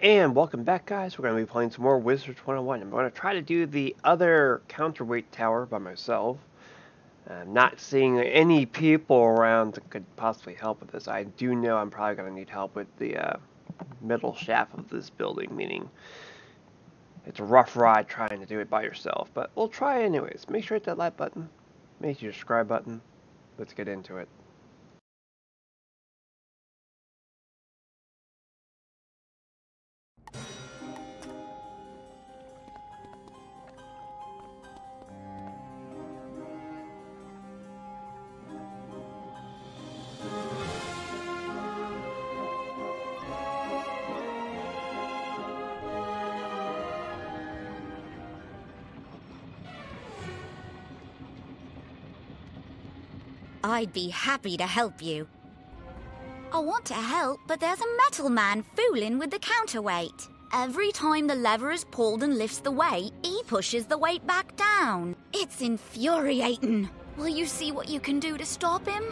And welcome back guys, we're going to be playing some more Wizards 101. I'm going to try to do the other counterweight tower by myself. I'm not seeing any people around that could possibly help with this. I do know I'm probably going to need help with the uh, middle shaft of this building, meaning it's a rough ride trying to do it by yourself. But we'll try anyways. Make sure hit that like button, make sure your subscribe button. Let's get into it. I'd be happy to help you. I want to help, but there's a metal man fooling with the counterweight. Every time the lever is pulled and lifts the weight, he pushes the weight back down. It's infuriating. Will you see what you can do to stop him?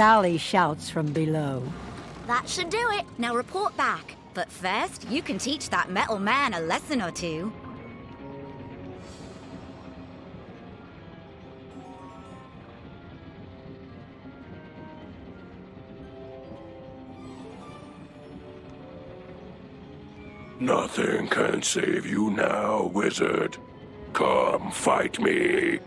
Sally shouts from below. That should do it. Now report back. But first, you can teach that metal man a lesson or two. Nothing can save you now, wizard. Come fight me.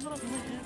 Oh, my God.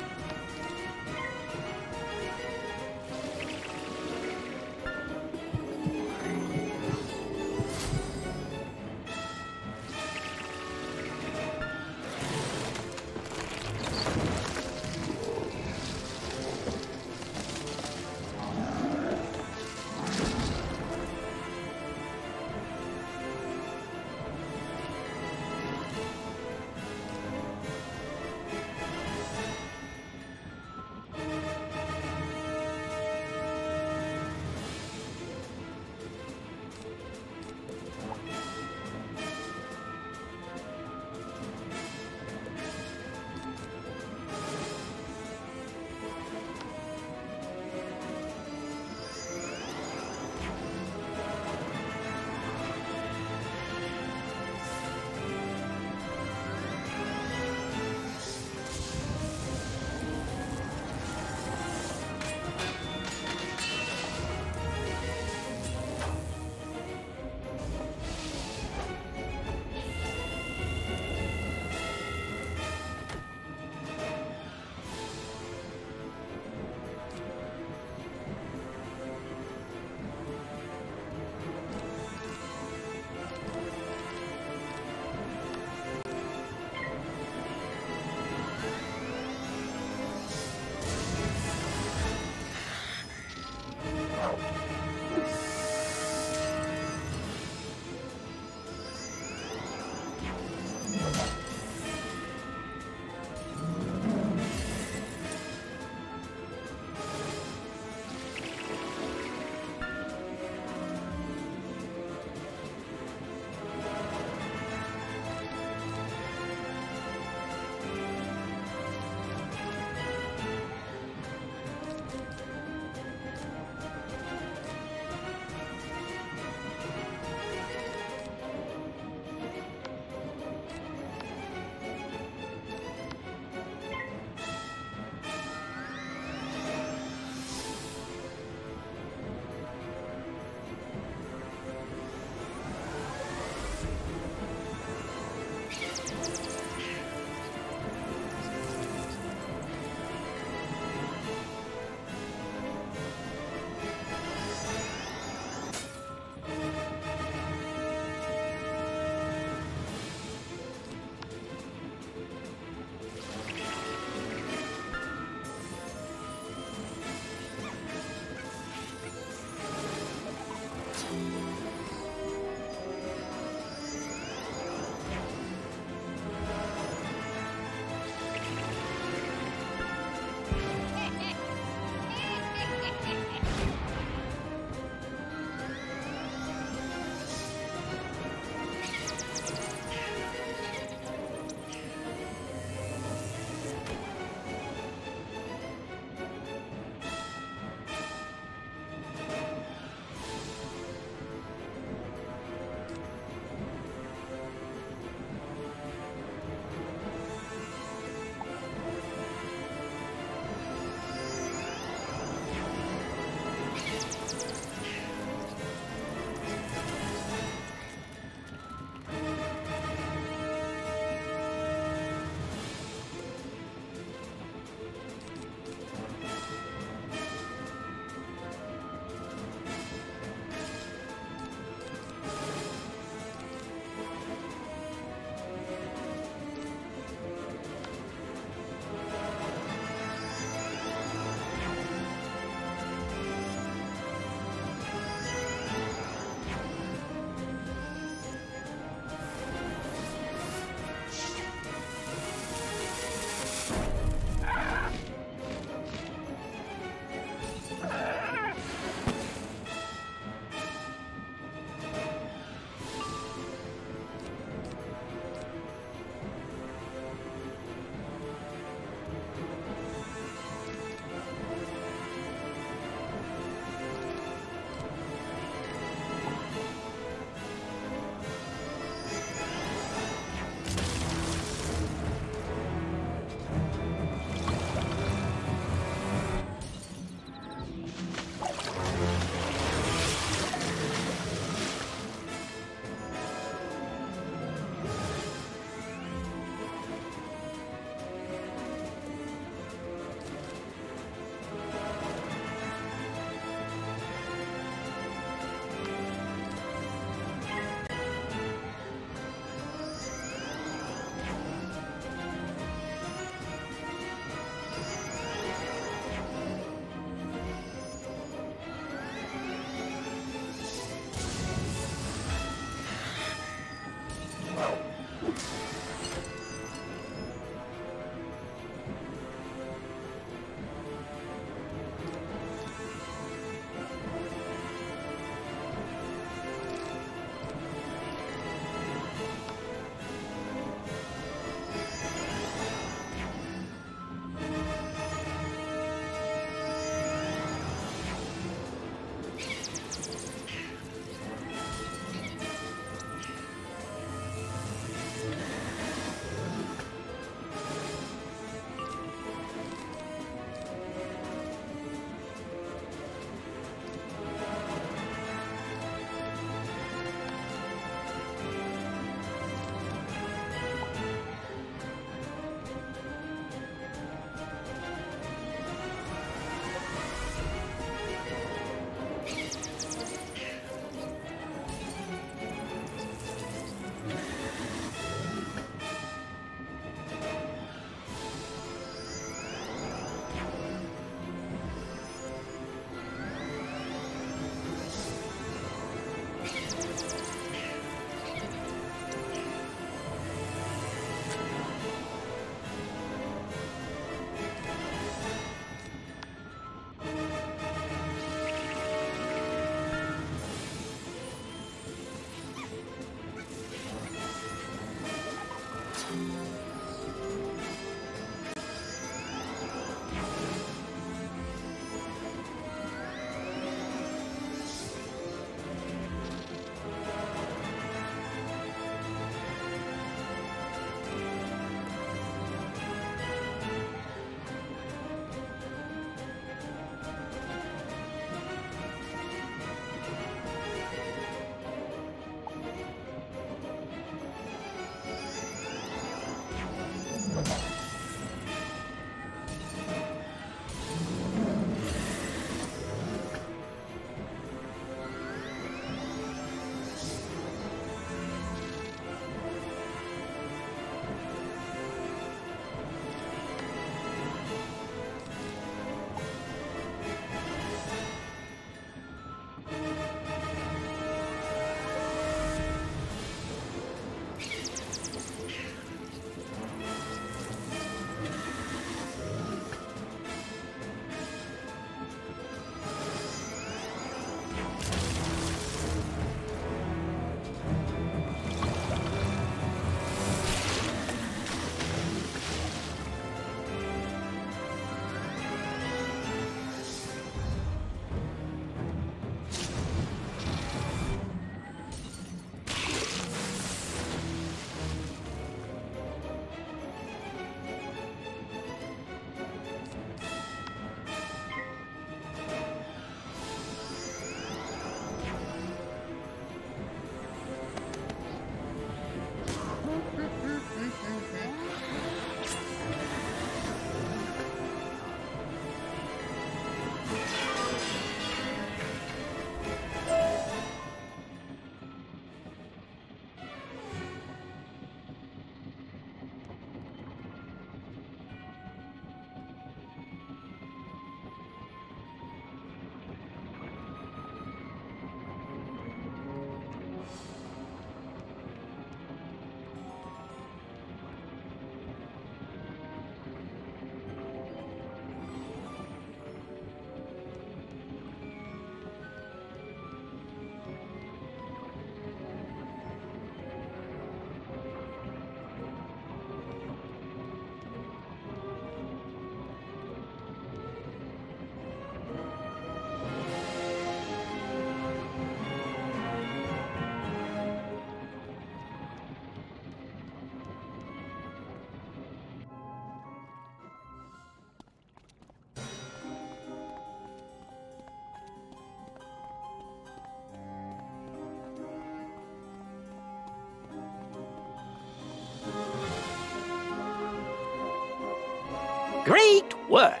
Great work!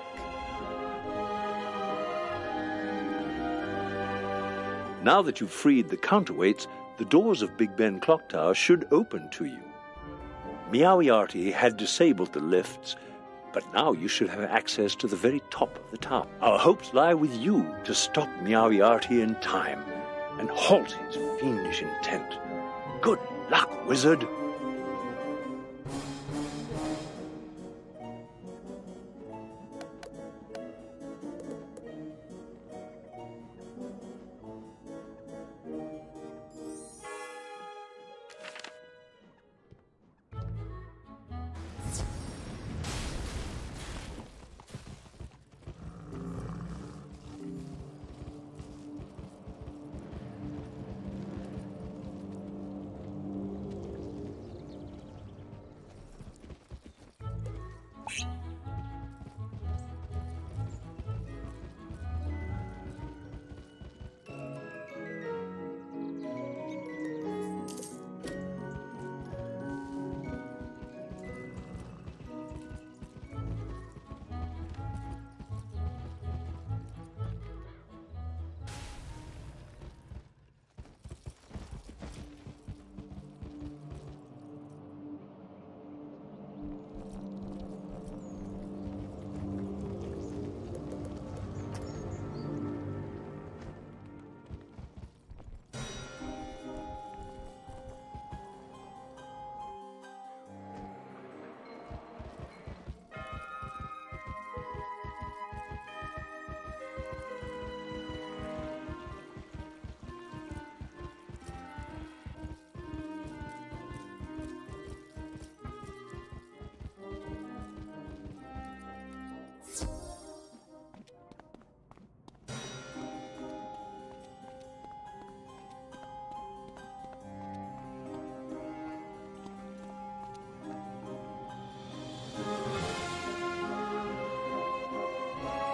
Now that you've freed the counterweights, the doors of Big Ben Clock Tower should open to you. Meowiarty had disabled the lifts, but now you should have access to the very top of the tower. Our hopes lie with you to stop Meowiarty in time and halt his fiendish intent. Good luck, wizard!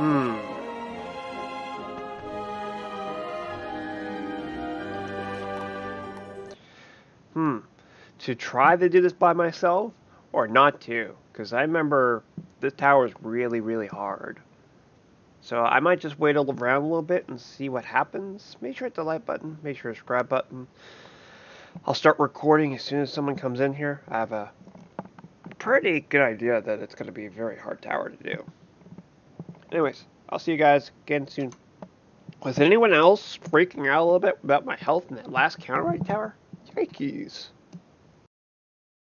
Hmm. Hmm. To try to do this by myself or not to? Because I remember this tower is really, really hard. So I might just wait around a little bit and see what happens. Make sure hit the like button. Make sure subscribe button. I'll start recording as soon as someone comes in here. I have a pretty good idea that it's going to be a very hard tower to do. Anyways, I'll see you guys again soon. Was anyone else freaking out a little bit about my health in that last counterweight tower? Yankees.